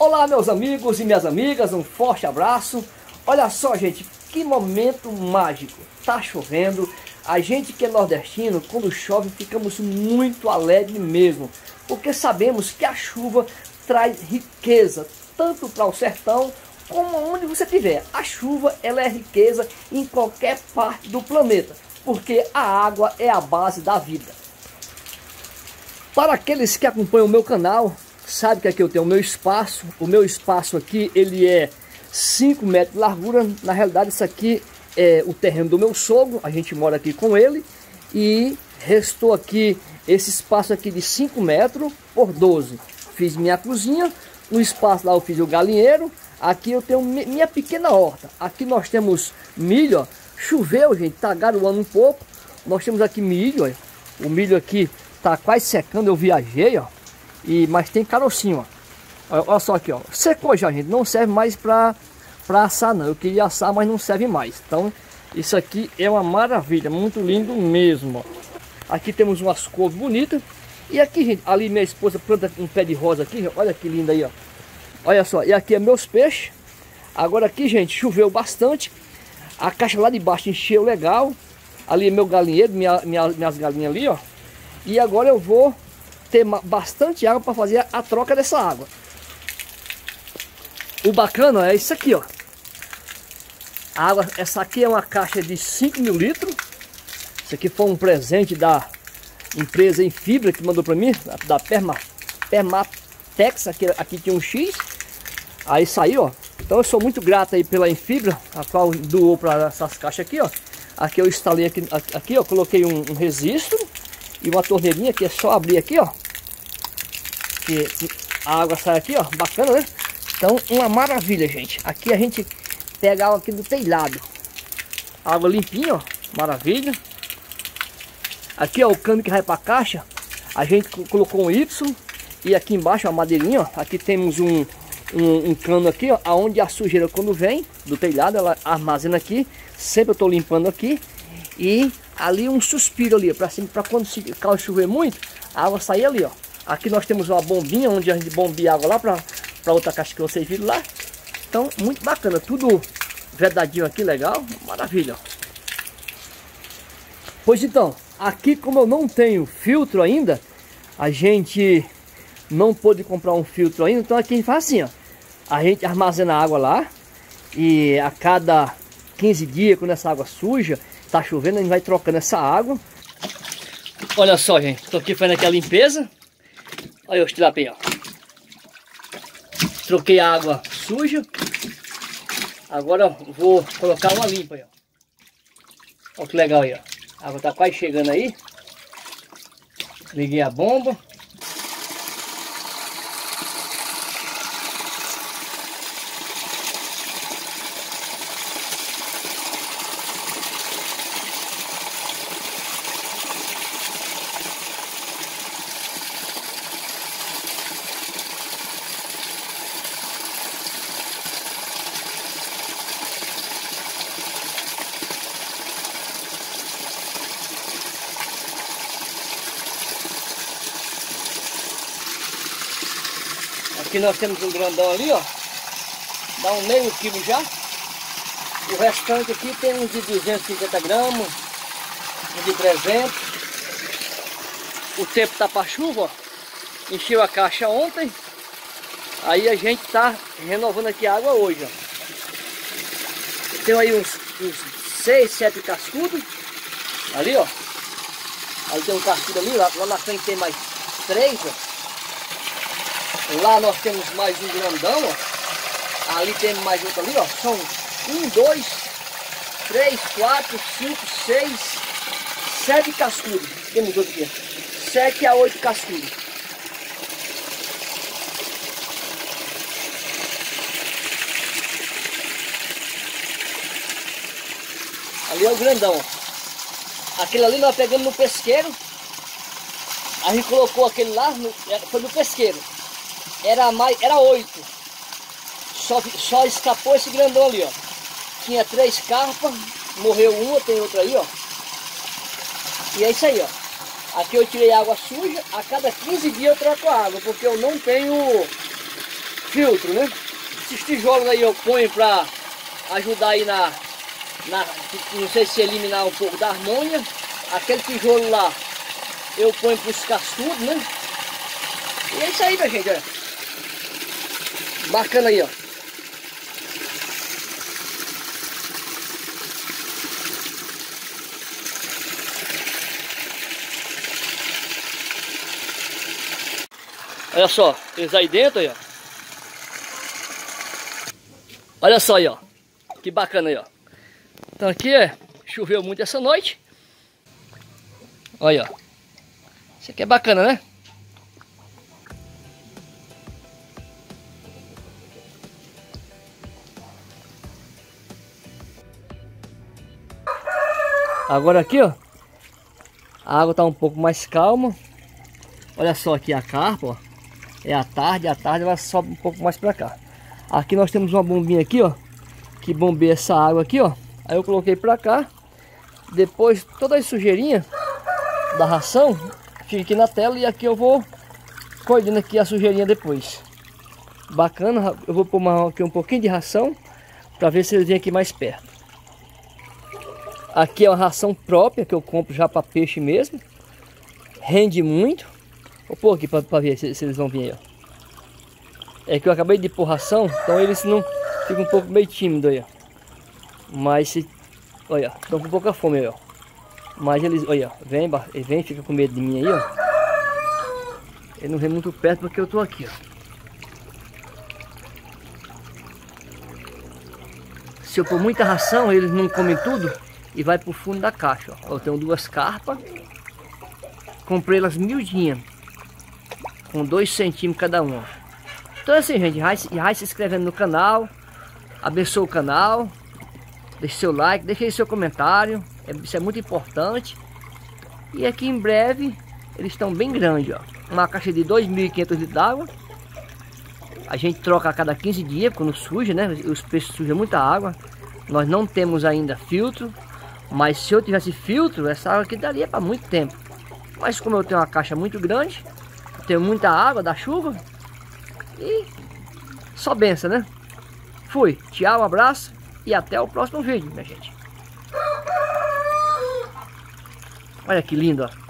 Olá meus amigos e minhas amigas, um forte abraço. Olha só gente, que momento mágico. Tá chovendo, a gente que é nordestino, quando chove ficamos muito alegres mesmo. Porque sabemos que a chuva traz riqueza, tanto para o sertão como onde você estiver. A chuva ela é riqueza em qualquer parte do planeta, porque a água é a base da vida. Para aqueles que acompanham o meu canal, sabe que aqui eu tenho o meu espaço. O meu espaço aqui, ele é 5 metros de largura. Na realidade, isso aqui é o terreno do meu sogro. A gente mora aqui com ele. E restou aqui esse espaço aqui de 5 metros por 12. Fiz minha cozinha. No espaço lá eu fiz o galinheiro. Aqui eu tenho minha pequena horta. Aqui nós temos milho, ó. Choveu, gente, tá garoando um pouco. Nós temos aqui milho, ó. O milho aqui tá quase secando, eu viajei, ó. E, mas tem carocinho, ó. Olha só aqui, ó. Secou já, gente. Não serve mais para para assar, não. Eu queria assar, mas não serve mais. Então, isso aqui é uma maravilha. Muito lindo mesmo, ó. Aqui temos umas cores bonitas. E aqui, gente, ali minha esposa planta um pé de rosa aqui. Olha que lindo aí, ó. Olha só. E aqui é meus peixes. Agora aqui, gente, choveu bastante. A caixa lá de baixo encheu legal. Ali é meu galinheiro, minha, minha, minhas galinhas ali, ó. E agora eu vou ter bastante água para fazer a troca dessa água. O bacana é isso aqui, ó. A água, essa aqui é uma caixa de 5 mil litros. Isso aqui foi um presente da empresa em fibra que mandou para mim, da Perma, Permatex, aqui, aqui tinha um X. Aí saiu, ó. Então eu sou muito grato aí pela Infibra, a qual doou para essas caixas aqui, ó. Aqui eu instalei aqui, aqui ó, coloquei um, um e uma torneirinha que é só abrir aqui, ó. Que a água sai aqui, ó. Bacana, né? Então, uma maravilha, gente. Aqui a gente pega água aqui do telhado. Água limpinha, ó. Maravilha. Aqui, ó, o cano que vai para a caixa. A gente colocou um Y. E aqui embaixo, a madeirinha, ó. Aqui temos um, um, um, cano aqui, ó. Onde a sujeira, quando vem do telhado, ela armazena aqui. Sempre eu tô limpando aqui. E ali um suspiro ali, para cima, para quando se caso chover muito, a água sair ali, ó. Aqui nós temos uma bombinha onde a gente bombia água lá para outra caixa que vocês viram lá. Então, muito bacana, tudo vedadinho aqui, legal, maravilha. Pois então, aqui como eu não tenho filtro ainda, a gente não pôde comprar um filtro ainda, então aqui a gente faz assim, ó. A gente armazena a água lá e a cada 15 dias, quando essa água suja, tá chovendo, a gente vai trocando essa água. Olha só, gente, tô aqui fazendo aqui a limpeza. Olha os tilapia, ó. Troquei a água suja. Agora vou colocar uma limpa aí, ó. Olha que legal aí, ó. A água tá quase chegando aí. Liguei a bomba. Aqui nós temos um grandão ali, ó. Dá um meio quilo já. O restante aqui tem uns de 250 gramas, uns de 300. O tempo tá para chuva, ó. Encheu a caixa ontem. Aí a gente tá renovando aqui a água hoje, ó. Tem aí uns, uns 6, 7 cascudos. Ali, ó. Aí tem um cascudo ali, lá, lá na frente tem mais três, ó. Lá nós temos mais um grandão, ó. Ali tem mais outro ali, ó. São um, dois, três, quatro, cinco, seis, sete cascudos. Temos outro aqui. Sete a oito cascudos. Ali é o grandão, ó. Aquele ali nós pegamos no pesqueiro. A gente colocou aquele lá, no, é, foi no pesqueiro era mais, era oito. Só, só escapou esse grandão ali, ó. Tinha três carpas, morreu uma, tem outra aí, ó. E é isso aí, ó. Aqui eu tirei água suja, a cada 15 dias eu troco a água, porque eu não tenho filtro, né? Esses tijolos aí eu ponho pra ajudar aí na, na não sei se eliminar um pouco da harmonia. Aquele tijolo lá eu ponho pros cascudos, né? E é isso aí, minha gente, olha. Bacana aí, ó. Olha só, eles aí dentro aí, ó. Olha só aí, ó. Que bacana aí, ó. Então aqui é, choveu muito essa noite. Olha, ó. Isso aqui é bacana, né? Agora aqui, ó. A água tá um pouco mais calma. Olha só aqui a carpa, ó. É a tarde, a tarde ela sobe um pouco mais pra cá. Aqui nós temos uma bombinha aqui, ó. Que bombeia essa água aqui, ó. Aí eu coloquei pra cá. Depois toda a sujeirinha da ração fica aqui na tela e aqui eu vou colhendo aqui a sujeirinha depois. Bacana, eu vou pôr aqui um pouquinho de ração para ver se eles vêm aqui mais perto. Aqui é uma ração própria que eu compro já para peixe mesmo. Rende muito. Vou pôr aqui para ver se, se, eles vão vir aí, ó. É que eu acabei de pôr ração, então eles não ficam um pouco meio tímidos aí, ó. Mas se... Olha, estão com pouca fome aí, ó. Mas eles, olha, vem, vem, fica com medo de mim aí, ó. Ele não vem muito perto porque eu tô aqui, ó. Se eu pôr muita ração, eles não comem tudo e vai pro fundo da caixa, ó. Eu tenho duas carpas. Comprei elas miudinhas. Com dois centímetros cada uma. Então é assim, gente, vai, se inscrevendo no canal. Abençoa o canal. Deixe seu like, deixe seu comentário. É, isso é muito importante. E aqui em breve eles estão bem grandes, ó. Uma caixa de 2.500 litros d'água. A gente troca a cada 15 dias, quando suja, né? Os peixes sujam muita água. Nós não temos ainda filtro. Mas se eu tivesse filtro, essa água aqui daria para muito tempo. Mas como eu tenho uma caixa muito grande, tenho muita água da chuva. E só benção, né? Fui. Tchau, um abraço. E até o próximo vídeo, minha gente. Olha que lindo, ó.